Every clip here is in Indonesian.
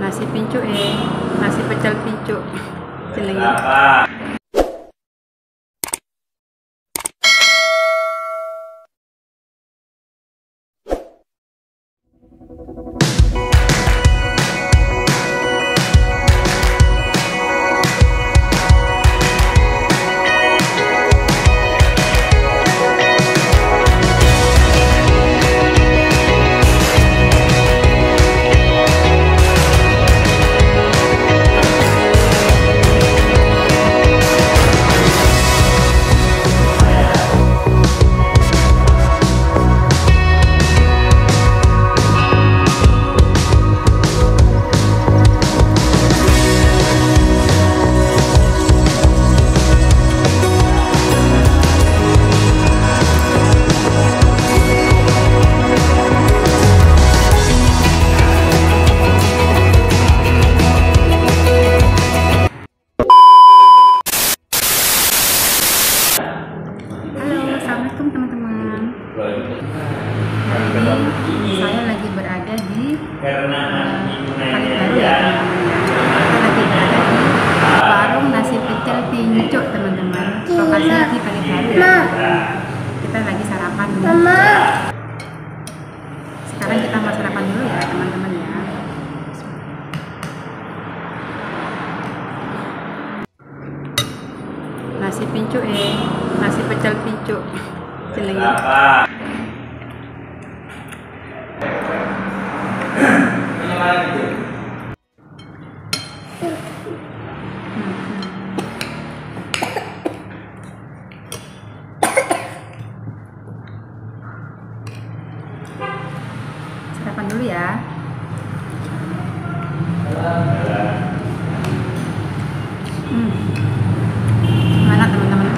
nasi pincuk eh nasi pecel pincuk. Jenenge saya lagi berada di karena ya teman-teman. Kita lagi berada di warung nasi pecel pincuk teman-teman. Lokasinya di Kalibaru ya. Kita lagi sarapan dulu. Sekarang kita mau sarapan dulu ya teman-teman ya. Nasi pincuk eh, nasi pecel pincuk jenenge. Sarapan dulu ya. Hmm. Mana teman-teman?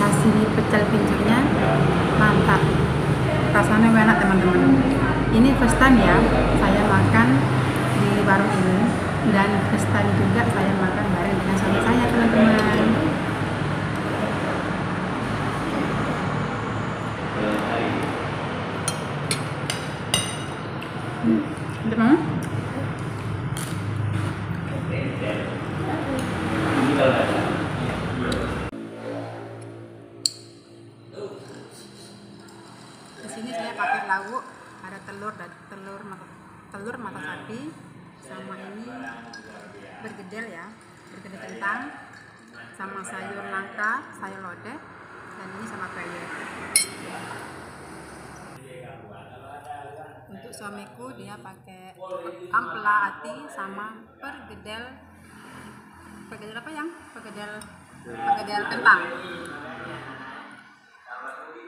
Nasi pecel pincuknya mantap. Rasanya enak teman-teman. Ini first time ya saya makan di warung ini dan first time juga saya makan bareng dengan suami saya teman-teman. Udah mau? Di sini saya pakai lauk, ada telur dan telur mata, telur mata sapi, sama ini bergedel ya, bergedel kentang, sama sayur nangka, sayur lodeh, dan ini sama bayam. Untuk suamiku dia pakai ampela ati sama pergedel pergedel apa yang? Pergedel pergedel kentang.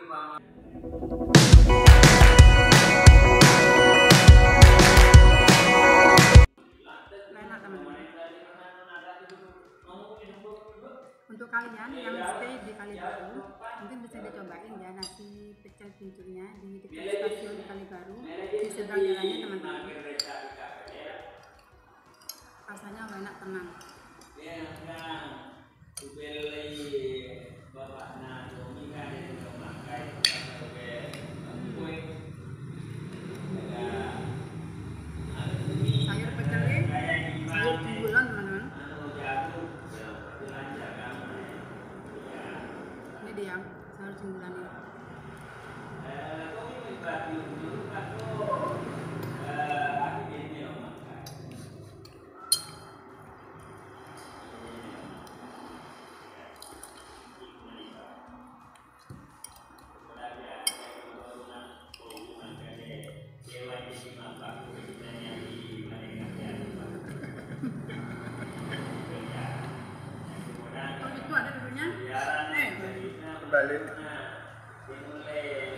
Enak pincuknya di dekat stasiun Kalibaru. Di seberang jalannya teman-teman. Rasanya enak tenang. Sayur pecelnya, sayur jumbulan teman-teman. Ini dia sayur jumbulannya. Oh itu ada dulunya? Eh, kembali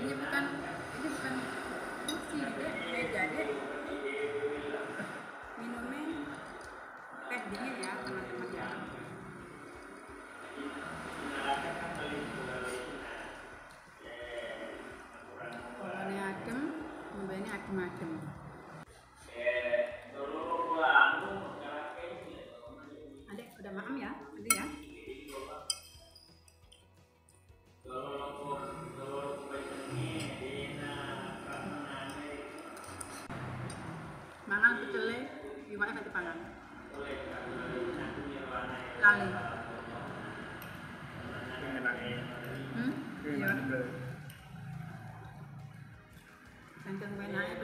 ini bukan ini bukan kursi deh beda deh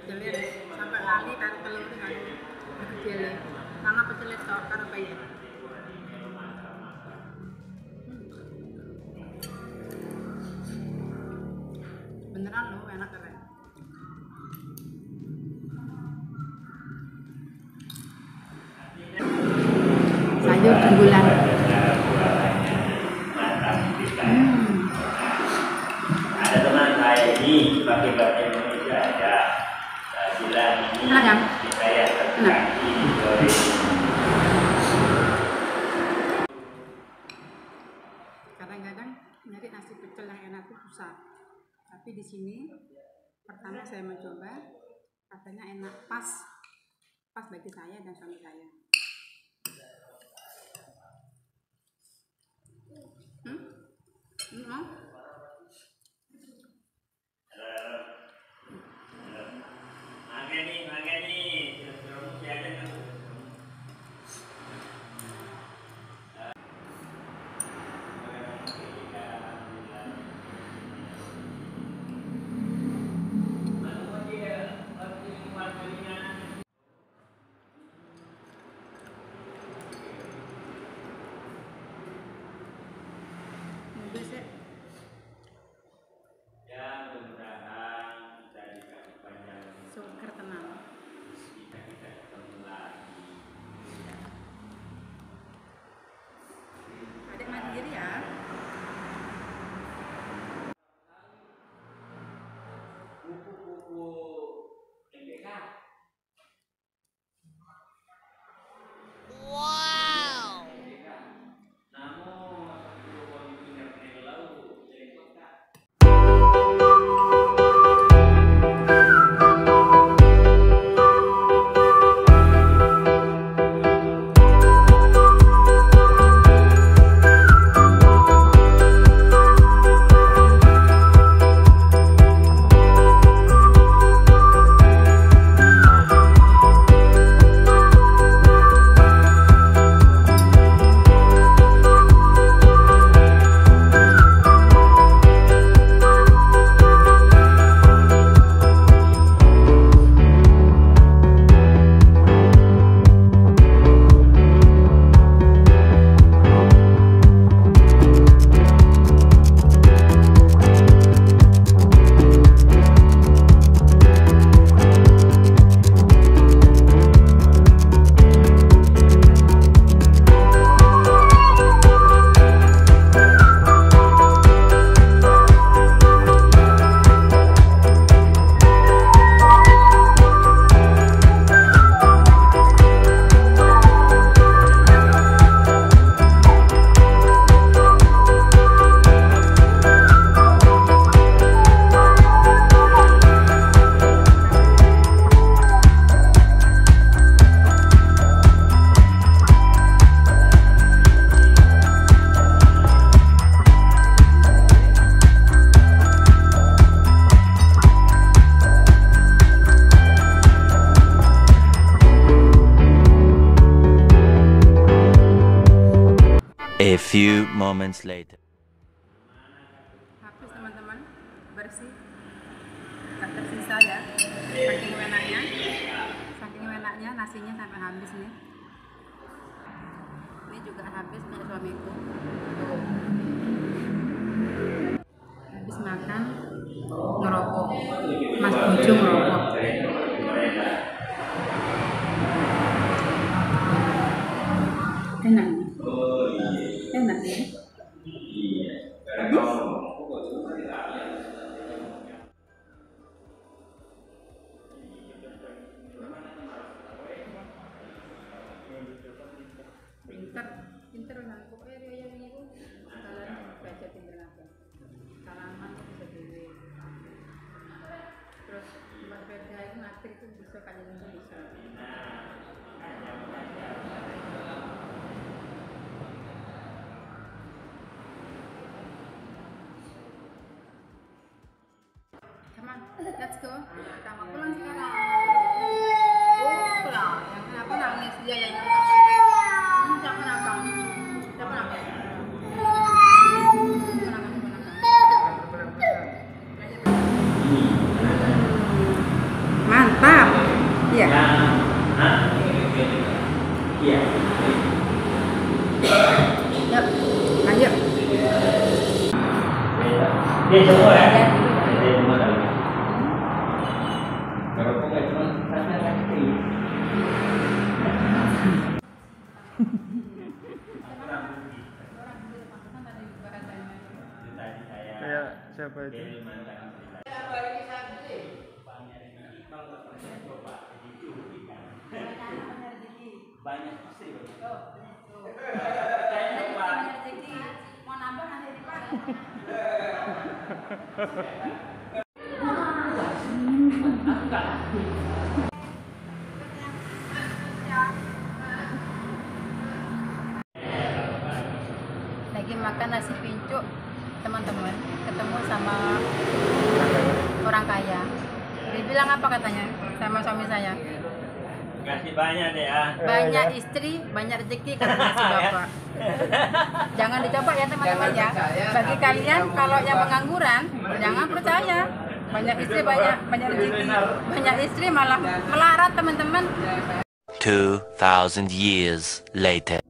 pecelit sampai telur karo bayi. Beneran loh enak keren. Sayur unggulan. Hmm. ada teman saya ini pakai bahasa Indonesia ada bilang ini Enak kan? saya terkaki kadang-kadang nyari nasi pecel yang enak itu susah tapi di sini pertama saya mencoba katanya enak pas pas bagi saya dan suami saya hmm? Hmm, A few moments later. habis teman-teman. Bersih. Gak tersisa ya. Saking enaknya saking enaknya nasinya sampai habis nih. Ini juga habis punya suamiku. Tuh. habis makan ngerokok. Mas bojo ngerokok let's go. Kita mau pulang sekarang. Oh, ya. Yang kenapa nangis dia yang? Hmm, siapa kenapa? Siapa kenapa? Kenapa, kenapa? Mantap. Iya. Hah? Iya. Yuk, lanjut. Dia semua ya? Dia semua tahu. Kalau kau nggak cuma rasa kaki. Tadi saya Kayak siapa itu? Banyak istri Mau nambah nanti dipakai. lagi makan nasi pincuk teman-teman. Ketemu sama orang kaya. Dia bilang apa katanya sama suami saya kasih banyak deh ah. Banyak istri banyak rezeki kata si bapak. Jangan dicoba ya teman-teman ya. bagi kalian kalau yang pengangguran jangan percaya. Banyak istri banyak banyak rezeki. Banyak istri malah melarat teman-teman. 2,000 years later.